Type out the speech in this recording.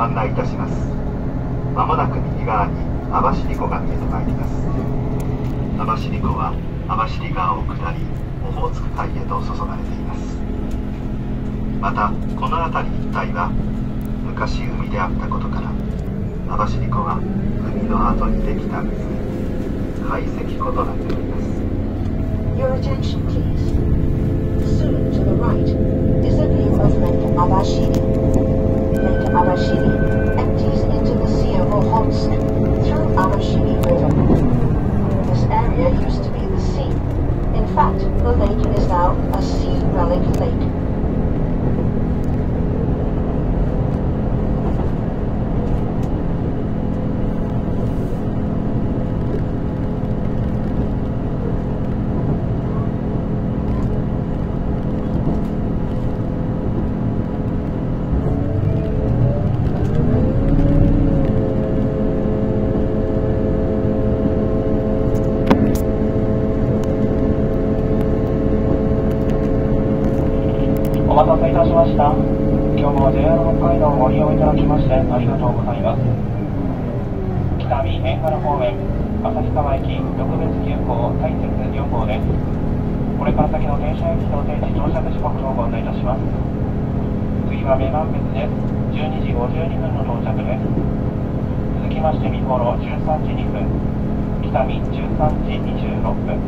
案内いたします。まもなく右側に網走湖が見えてまいります。網走湖は網走川を下りオホーツク海へと注がれています。またこの辺り一帯は昔海であったことから網走湖は海の後にできた湖海石湖となっております。Your attention, please. a sea relic lake. 待たせいたしました。今日も JR 北海道をご利用いただきましてありがとうございます。北見円原方面、旭川駅特別急行大雪4号です。これから先の停車駅と定時到着時刻をご案内いたします。次は女満別です。12時52分の到着です。続きまして美幌13時2分、北見13時26分。